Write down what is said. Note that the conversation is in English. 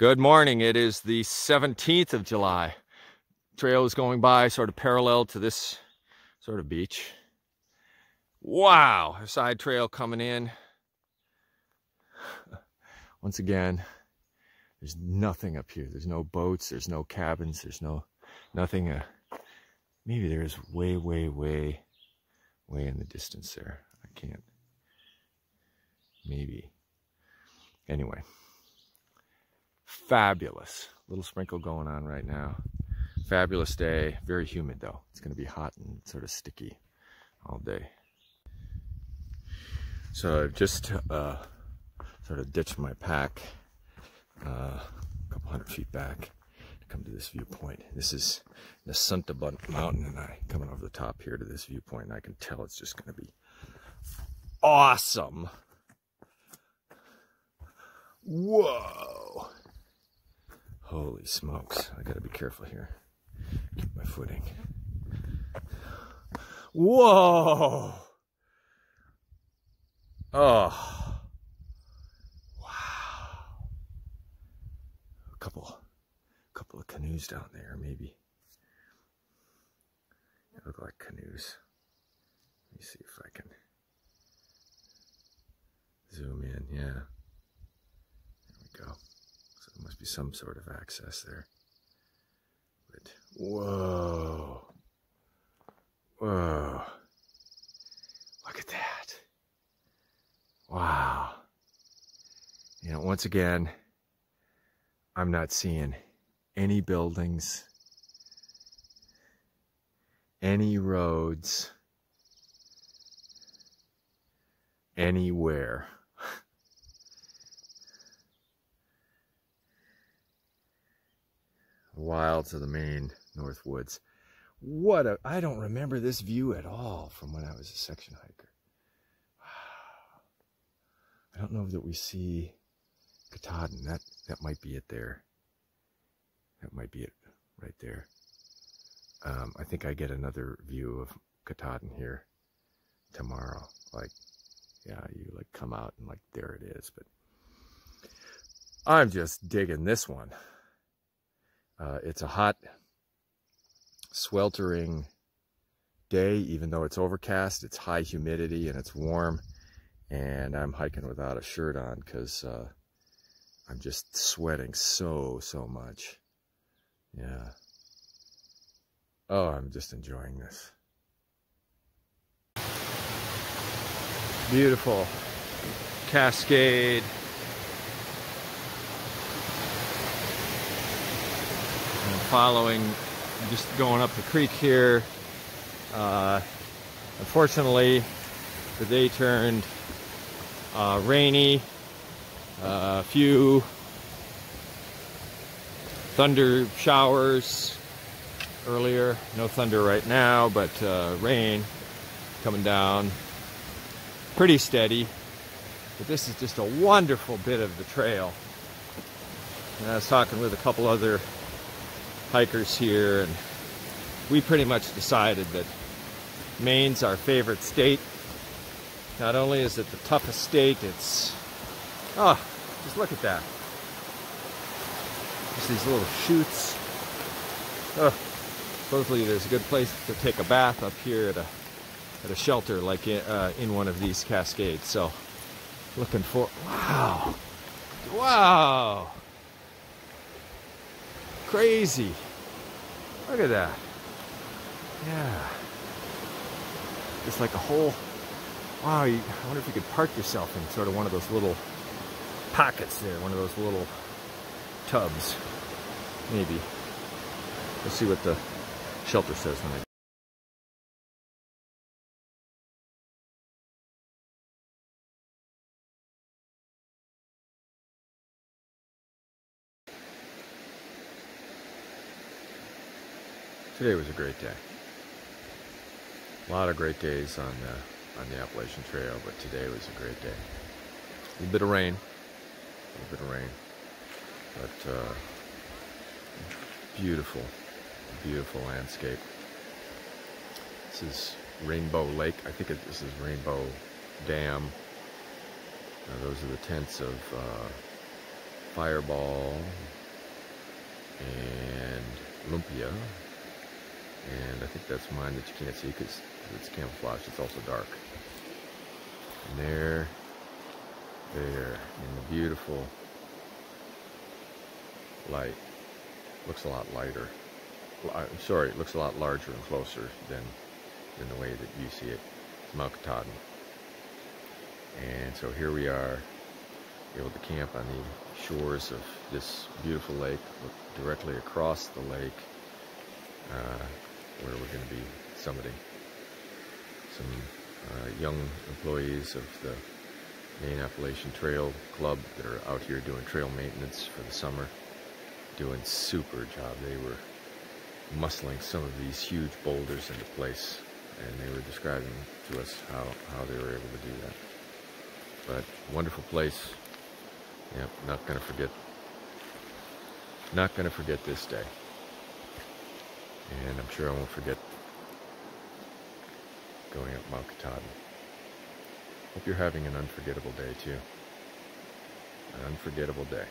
Good morning. It is the 17th of July. Trail is going by sort of parallel to this sort of beach. Wow, a side trail coming in. Once again, there's nothing up here. There's no boats, there's no cabins, there's no nothing. Uh, maybe there's way, way, way, way in the distance there. I can't. Maybe. Anyway fabulous. Little sprinkle going on right now. Fabulous day. Very humid though. It's going to be hot and sort of sticky all day. So I've just uh, sort of ditched my pack uh, a couple hundred feet back to come to this viewpoint. This is Nesuntabunt Mountain and I coming over the top here to this viewpoint and I can tell it's just going to be awesome. Whoa. Holy smokes. I gotta be careful here. Keep my footing. Whoa! Oh. Wow. A couple, couple of canoes down there, maybe. They look like canoes. Let me see if I can zoom in. Yeah. There we go. There must be some sort of access there. But, whoa. Whoa. Look at that. Wow. You know, once again, I'm not seeing any buildings, any roads, anywhere. Wilds of the Maine North Woods. What a, I don't remember this view at all from when I was a section hiker. I don't know that we see Katahdin. That, that might be it there. That might be it right there. Um, I think I get another view of Katahdin here tomorrow. Like, yeah, you like come out and like there it is. But I'm just digging this one. Uh, it's a hot, sweltering day, even though it's overcast. It's high humidity and it's warm. And I'm hiking without a shirt on because uh, I'm just sweating so, so much. Yeah. Oh, I'm just enjoying this. Beautiful cascade following, just going up the creek here. Uh, unfortunately, the day turned uh, rainy. Uh, a few thunder showers earlier. No thunder right now, but uh, rain coming down. Pretty steady. But this is just a wonderful bit of the trail. And I was talking with a couple other hikers here and we pretty much decided that Maine's our favorite state. Not only is it the toughest state, it's, oh, just look at that. Just these little chutes. Oh, supposedly there's a good place to take a bath up here at a, at a shelter like in, uh, in one of these cascades. So looking for, wow, wow crazy. Look at that. Yeah. It's like a whole, wow, you, I wonder if you could park yourself in sort of one of those little pockets there, one of those little tubs. Maybe. Let's see what the shelter says when I Today was a great day. A lot of great days on the, on the Appalachian Trail, but today was a great day. A little bit of rain, a little bit of rain, but uh, beautiful, beautiful landscape. This is Rainbow Lake. I think it, this is Rainbow Dam. Uh, those are the tents of uh, Fireball and Lumpia. And I think that's mine that you can't see because it's camouflage. It's also dark. And there, there, in the beautiful light. Looks a lot lighter. I'm sorry, it looks a lot larger and closer than, than the way that you see it. It's Mount. And so here we are, able to camp on the shores of this beautiful lake, directly across the lake, uh, where we're going to be summiting. Some uh, young employees of the Maine Appalachian Trail Club that are out here doing trail maintenance for the summer, doing super job. They were muscling some of these huge boulders into place, and they were describing to us how, how they were able to do that. But wonderful place. Yep, not gonna forget. Not gonna forget this day. And I'm sure I won't forget going up Mount Katahdin. Hope you're having an unforgettable day too. An unforgettable day.